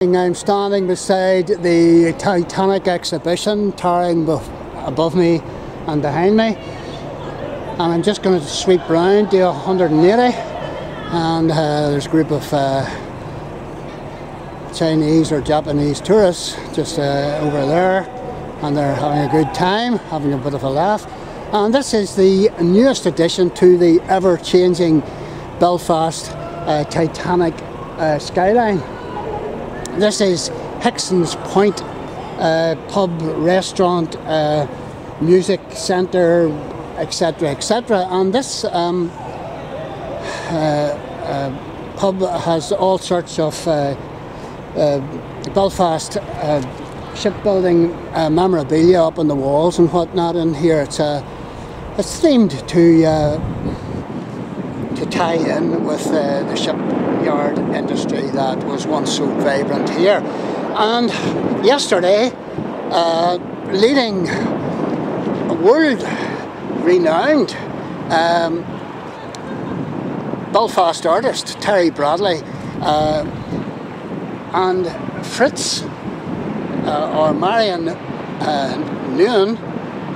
I'm standing beside the Titanic exhibition towering above me and behind me. And I'm just going to sweep round to 180 and uh, there's a group of uh, Chinese or Japanese tourists just uh, over there. And they're having a good time, having a bit of a laugh. And this is the newest addition to the ever-changing Belfast uh, Titanic uh, skyline. This is Hickson's Point uh, pub, restaurant, uh, music centre, etc. etc. And this um, uh, uh, pub has all sorts of uh, Belfast shipbuilding memorabilia up on the walls and whatnot. And here it's it's themed to to tie in with the shipyard industry that was once so vibrant here. And yesterday, uh, leading world renowned um, Belfast artist Terry Bradley uh, and Fritz uh, or Marian uh,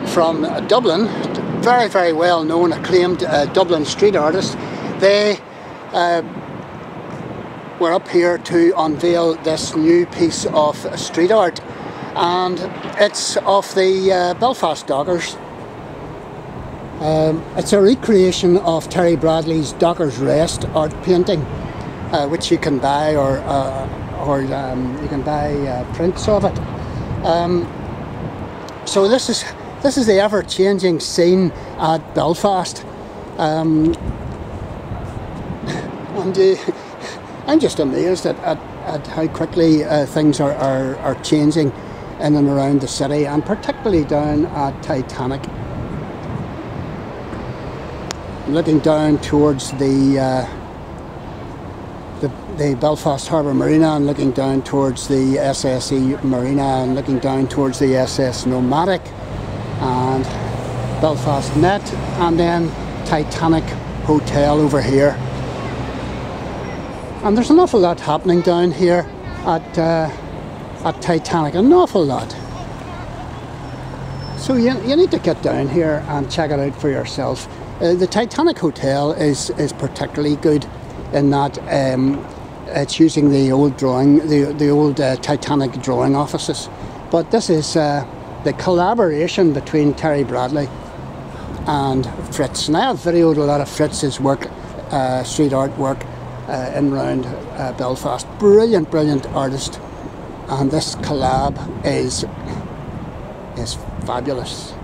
from Dublin, very, very well known, acclaimed uh, Dublin street artist, they uh, were up here to unveil this new piece of street art and it's of the uh, Belfast Dockers. Um, it's a recreation of Terry Bradley's Dockers Rest art painting uh, which you can buy or, uh, or um, you can buy uh, prints of it. Um, so this is this is the ever-changing scene at Belfast. Um, and uh, I'm just amazed at, at, at how quickly uh, things are, are, are changing in and around the city and particularly down at Titanic. Looking down towards the, uh, the, the Belfast Harbour Marina and looking down towards the SSE Arena and looking down towards the SS Nomadic and Belfast Met and then Titanic Hotel over here. And there's an awful lot happening down here at, uh, at Titanic, an awful lot. So you, you need to get down here and check it out for yourself. Uh, the Titanic Hotel is, is particularly good in that um, it's using the old drawing, the, the old uh, Titanic drawing offices. But this is uh, the collaboration between Terry Bradley and Fritz. And I have videoed a lot of Fritz's work, uh, street art work, uh, in round uh, Belfast. Brilliant, brilliant artist, and this collab is is fabulous.